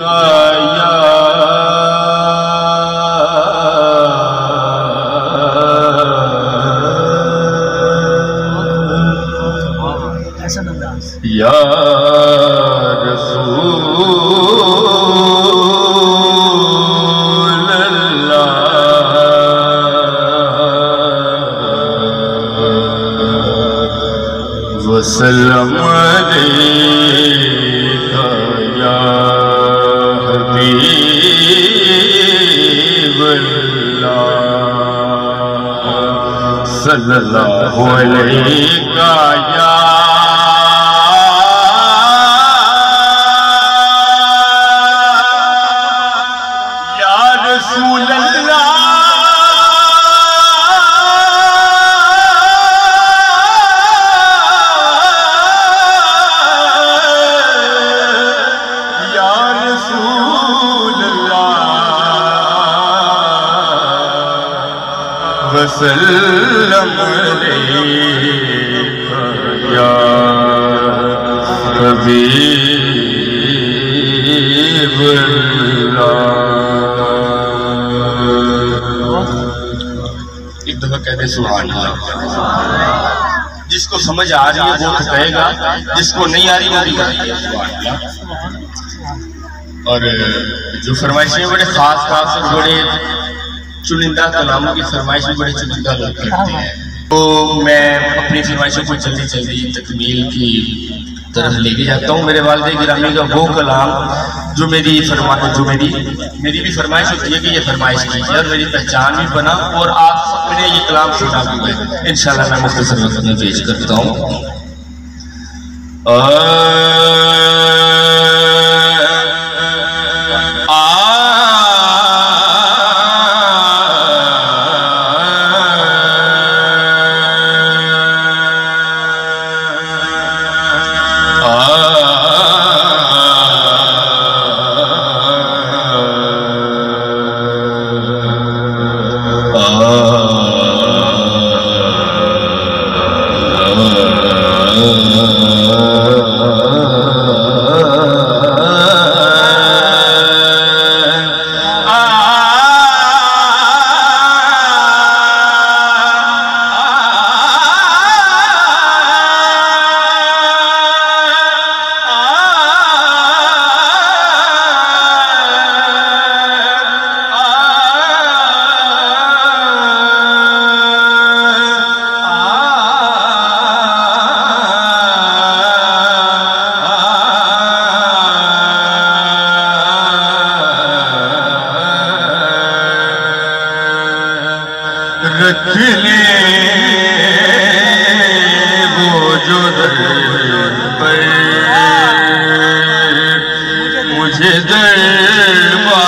Ya 一个呀。ایک دفعہ کہتے سبحان اللہ۔ جس کو سمجھ آ رہی ہے وہ تو کہے گا، جس کو نہیں آ رہی وہ بھی کہے اور جو فرمائشیں بڑے خاص خاص اور بڑے چنندہ کلاموں کی فرمائشیں بڑے چنندہ لوگ کرتے ہیں۔ تو میں اپنی فرمائشوں کو جلدی جلدی تکمیل کی طرف لے کے جاتا ہوں۔ میرے والد گرامی کا وہ کلام جو میری فرمائش جو میری میری بھی فرمائش ہوتی ہے کہ یہ فرمائش کیجیے اور میری پہچان بھی بنا اور آپ سب نے یہ کلام سنا بھی ہوئے انشاءاللہ میں مختصر وقت میں پیش کرتا ہوں۔ مجھے دربان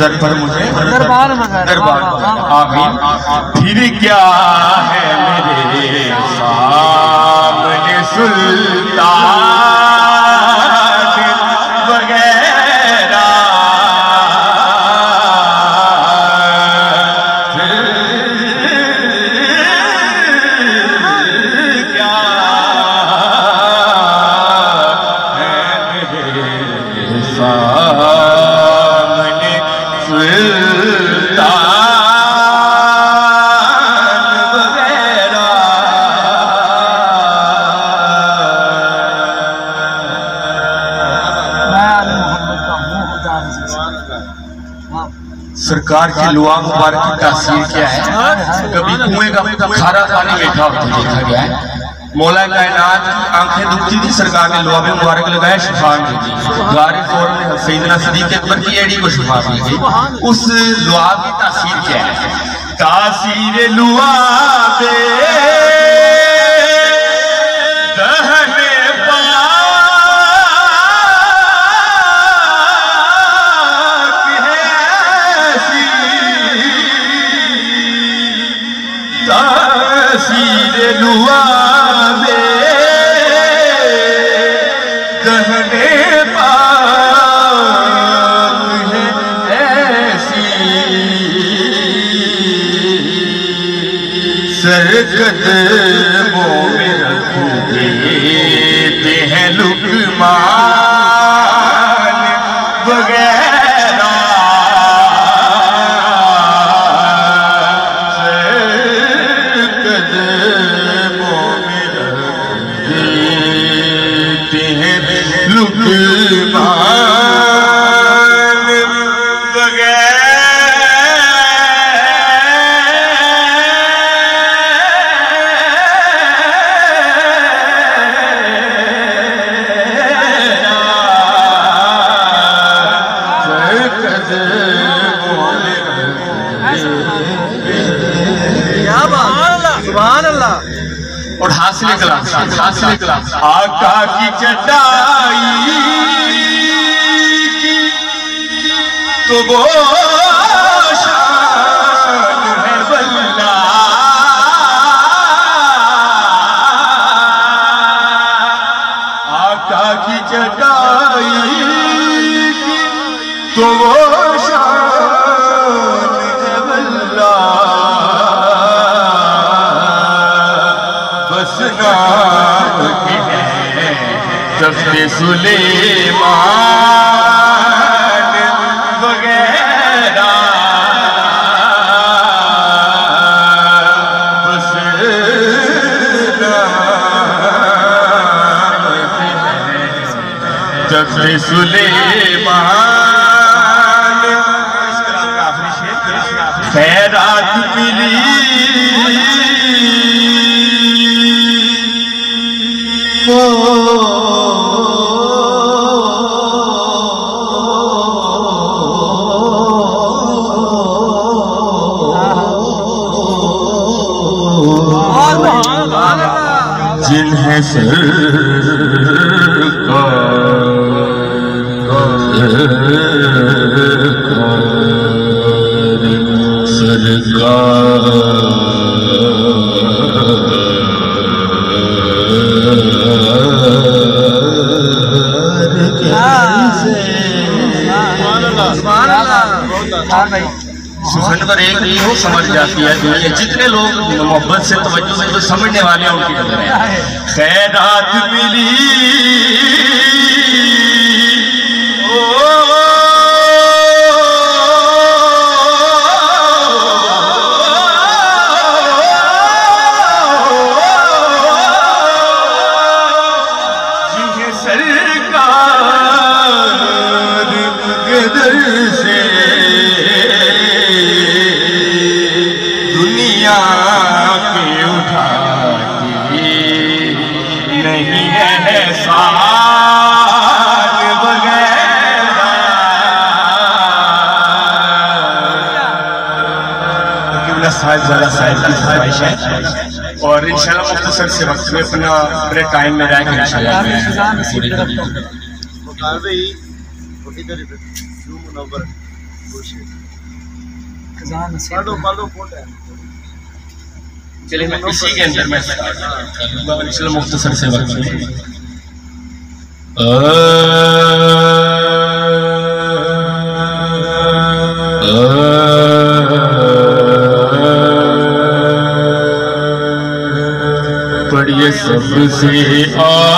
در پر مجھے دربار دربار آمین۔ پھر کیا ہے میرے سامنے سلطان؟ سرکار کی لعا مبارک کی تاثیر کیا ہے؟ کبھی کنویں کا کھارا پانی بیٹھا ہوتا دیکھا گیا ہے۔ مولا کائنات کی آنکھیں دکھتی تھی، سرکار نے لعا مبارک لگایا شفا مل گئی غاری فوراں سیدنا صدیق اکبر کی ایڈی کو شفا مل اس لعا کی تاثیر کیا ہے؟ تاثیر لعا سلیمان وغیرہ۔ بس ہیں تخت سلیمان خیرات ملی۔ جنہیں سرکار ایک نہیں ہو سمجھ جاتی ہے دنیا جتنے لوگ محبت سے توجہ سے جو سمجھنے والے ہیں ان کی قدر ہے۔ خیرات ملی وغیرہ صاحب صاحب کی فرمائش ہے۔ اور انشاءاللہ مختصر سے وقت میں اپنا بڑے ٹائم میں رہ کے انشاءاللہ میں پوری کروں گا مقابلے ہی چھوٹی کری پہ جو منور خوش ہے پڑھو پڑھو فوٹو ہے چلے میں اسی کے اندر میں سٹارٹ کر لوں گا اور انشاءاللہ مختصر سے وقت میں۔ پڑھئے سب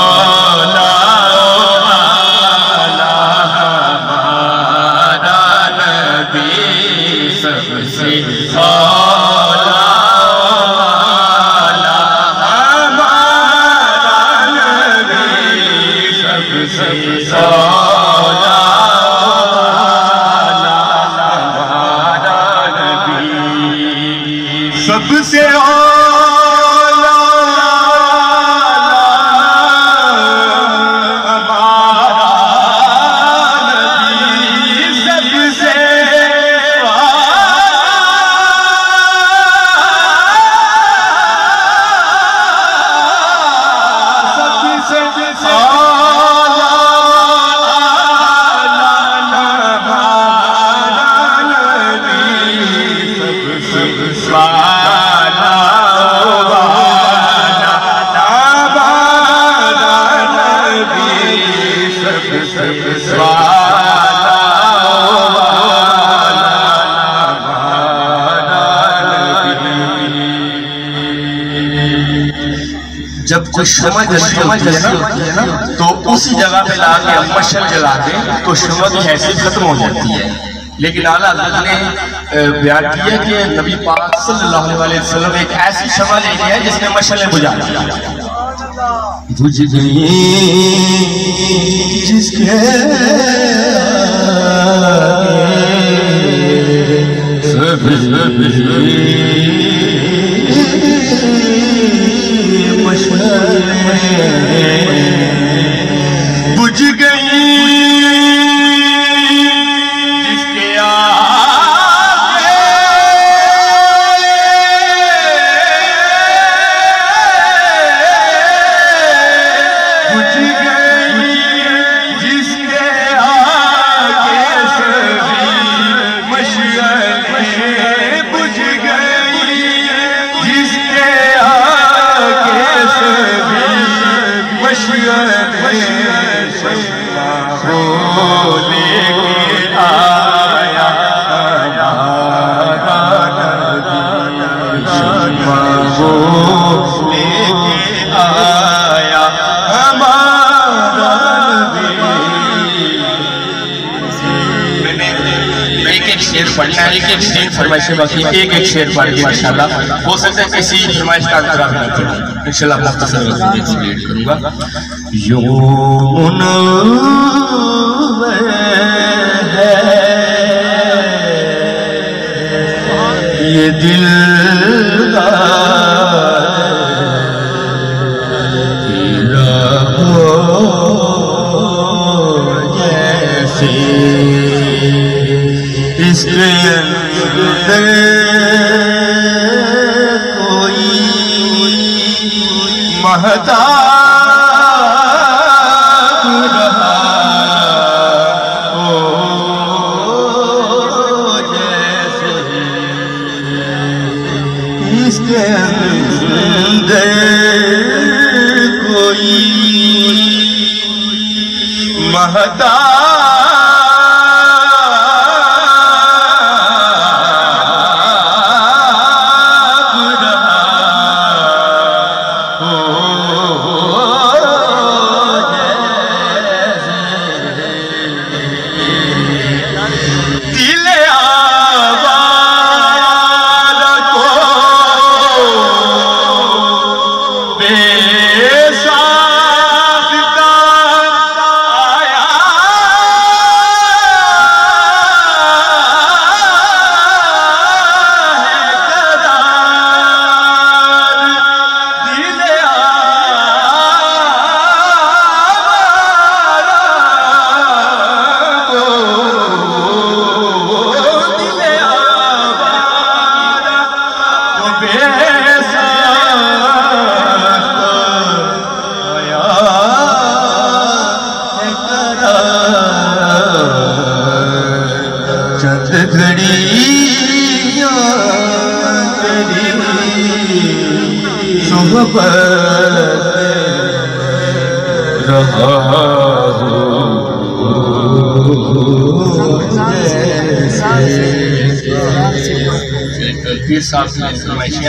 جب شمع جلسی ہوتی ہے نا، تو اسی جگہ پہ لا کے مشل جلا کے تو شمع کی حیثیت ختم ہو جاتی ہے۔ لیکن اعلیٰ حضرت نے بیان کیا کہ نبی پاک صلی اللہ علیہ وسلم ایک ایسی شمع لے لیا ہے جس نے مشلیں بجھا دیا بجھ گئی جس کے سب بجھ وہ کے آیا وہ لے کے آیا ہمارا ایک ایک شیر پڑھنا ایک ایک شیر فرمائشیں باقی ایک ایک شیر پڑھ کے انشاءاللہ ہو سکتا ہے۔ کسی فرمائش کا انتظار نہ کروں انشاءاللہ مختصر وقت کروں گا یوں ہے یہ دل تیرا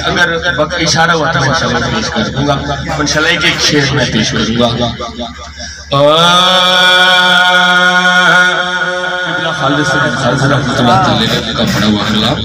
اگر وقت اشارہ ہوا تو انشاءاللہ پیش کر دوں گا۔ انشاءاللہ ایک ایک شیر میں پیش کروں گا۔ خالد سے خالد رحمت اللہ تعالی کا پڑھا ہوا کلام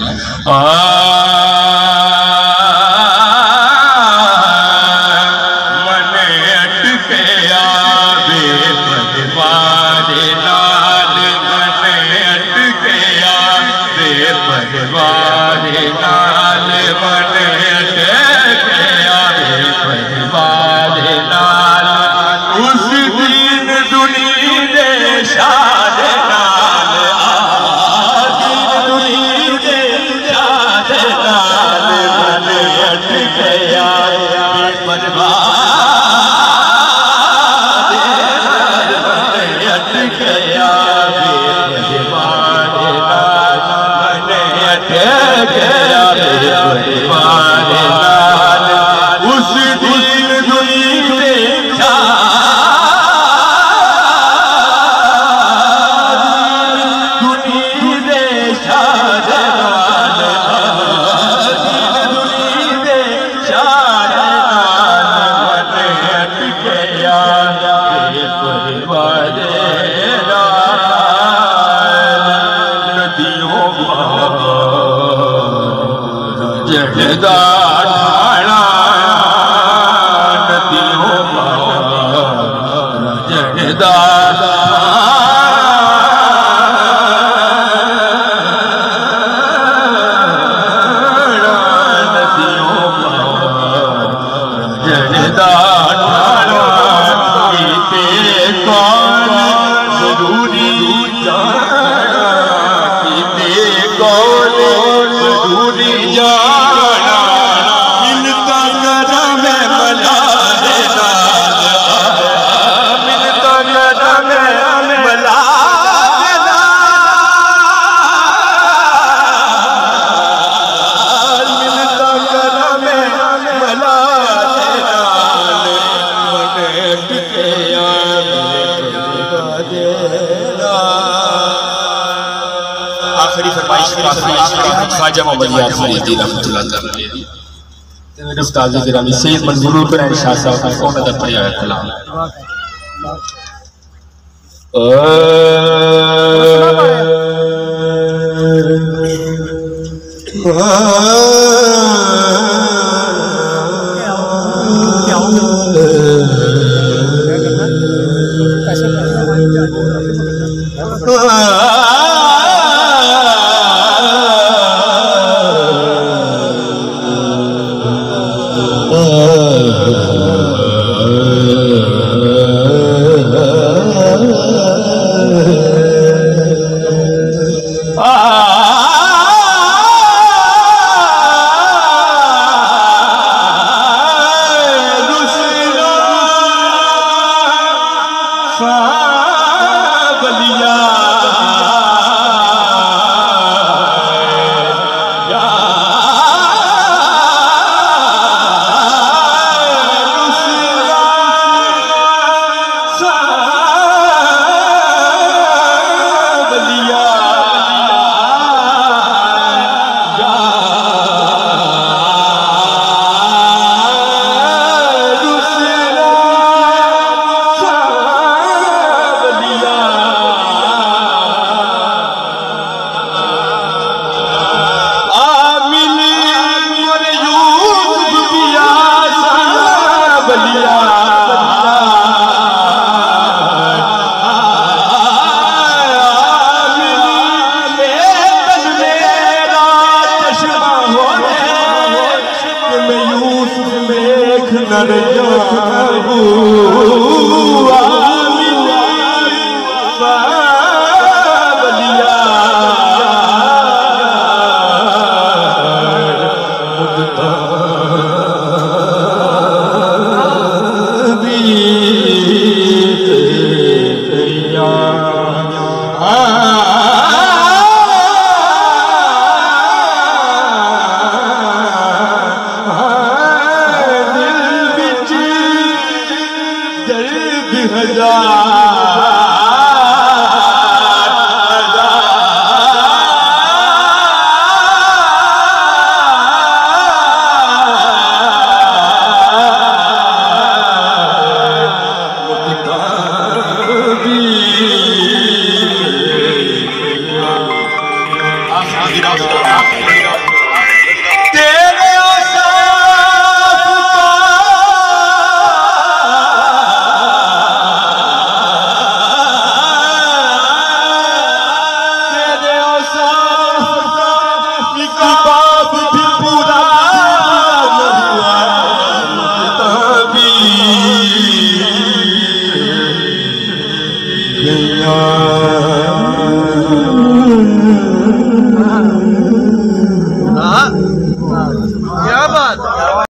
진짜. خواجہ محمد فریدی رحمت اللہ تعالی میرے استاد گرامی سید منظور القرآن شاہ صاحب کا کون ادب پڑھیا ہے کلام Yeah.